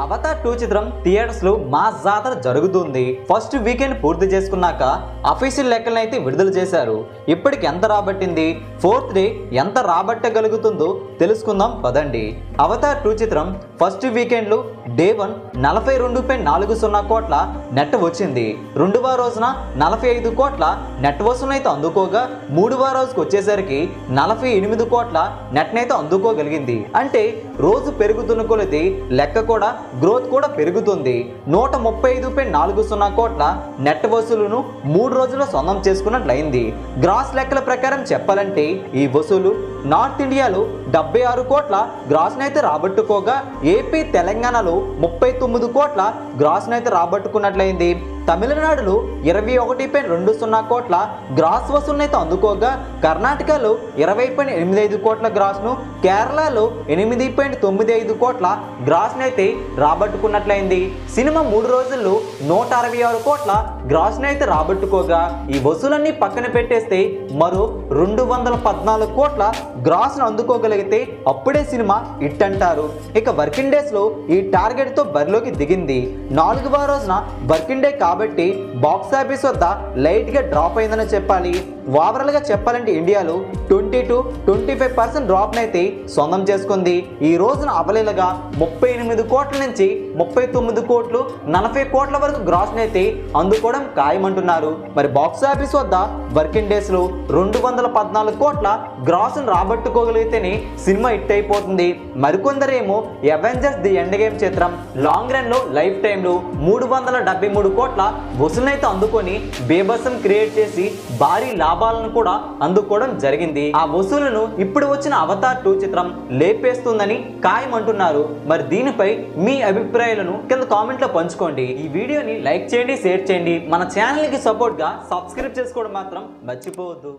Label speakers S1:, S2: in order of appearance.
S1: Avatar two చిత్రం థియేటర్స్లో మా జాతర జరుగుతుంది. ఫస్ట్ వీకెండ్ పూర్తి చేసుకున్నాక అఫీషియల్ లెక్కలను అయితే విడుదల చేశారు. ఇప్పటికి ఎంత రాబట్టింది? ఫోర్త్ డే ఎంత రాబట్టగలుగుతుందో తెలుసుకుందాం పదండి. అవతార్ టూ చిత్రం ఫస్ట్ వీకెండ్లో డే వన్ నలభై రెండు పాయింట్ నాలుగు సున్నా కోట్ల నెట్ వచ్చింది. రెండవ రోజున నలభై ఐదు కోట్ల నెట్ వసూలైతే అందుకోగా మూడవ రోజుకు వచ్చేసరికి నలభై ఎనిమిది కోట్ల నెట్నైతే అందుకోగలిగింది. అంటే రోజు పెరుగుతున్న కొలది లెక్క కూడా గ్రోత్ కూడా పెరుగుతుంది. నూట ముప్పై ఐదు పాయింట్ నాలుగు సున్నా కోట్ల నెట్ వసూలును మూడు రోజుల్లో సొంతం చేసుకున్నట్లయింది. గ్రాస్ లెక్కల ప్రకారం చెప్పాలంటే ఈ వసూలు నార్త్ ఇండియాలో డెబ్బై ఆరు కోట్ల గ్రాస్నైతే రాబట్టుకోగా ఏపీ తెలంగాణలో ముప్పై తొమ్మిది కోట్ల గ్రాస్నైతే రాబట్టుకున్నట్లయింది. తమిళనాడులో ఇరవై ఒకటి పాయింట్ రెండు సున్నా కోట్ల గ్రాస్ వసూలునైతే అందుకోగా కర్ణాటకలో ఇరవై పాయింట్ ఎనిమిది ఐదు కోట్ల గ్రాస్ను కేరళలో ఎనిమిది పాయింట్ తొమ్మిది ఐదు కోట్ల గ్రాస్నైతే రాబట్టుకున్నట్లయింది. సినిమా మూడు రోజుల్లో నూట అరవై ఆరు కోట్ల గ్రాస్నైతే రాబట్టుకోగా ఈ వసూలన్నీ పక్కన పెట్టేస్తే మరో రెండు వందల పద్నాలుగు కోట్ల గ్రాస్ను అందుకోగలిగితే అప్పుడే సినిమా హిట్ అంటారు. ఇక వర్కింగ్ డేస్లో ఈ టార్గెట్తో బరిలోకి దిగింది. నాలుగవ రోజున వర్కింగ్ డే కాబట్టి బాక్స్ ఆఫీస్ వద్ద లైట్గా డ్రాప్ అయిందని చెప్పాలి. ఓవరాల్గా చెప్పాలంటే ఇండియాలో twenty two twenty five percent డ్రాప్నైతే అయితే సొంతం చేసుకుంది. ఈ రోజున అవలీలగా ముప్పై ఎనిమిది కోట్ల నుంచి ముప్పై తొమ్మిది కోట్లు నలభై కోట్ల వరకు గ్రాస్ని అయితే అందుకోవడం ఖాయమంటున్నారు. మరి బాక్స్ ఆఫీస్ వద్ద వర్కింగ్ డేస్లో రెండు వందల పద్నాలుగు కోట్ల గ్రాస్ను రాబట్టుకోగలిగితేనే సినిమా హిట్ అయిపోతుంది. మరికొందరేమో అవెంజర్స్ ది ఎండ్ గేమ్ చిత్రం లాంగ్ రన్లో లైఫ్ టైంలో మూడు వందల డెబ్బై మూడు కోట్ల వసూలైతే అందుకొని బేబసం క్రియేట్ చేసి భారీ లాభాలను కూడా అందుకోవడం జరిగింది. ఆ వసూలను ఇప్పుడు వచ్చిన అవతార్ టూ చిత్రం లేపేస్తుందని ఖాయం అంటున్నారు. మరి దీనిపై మీ అభిప్రాయాలను కింద కామెంట్లో పంచుకోండి. ఈ వీడియోని లైక్ చేయండి షేర్ చేయండి. మన ఛానల్కి సపోర్ట్గా సబ్స్క్రైబ్ చేసుకోవడం మాత్రం మర్చిపోవద్దు.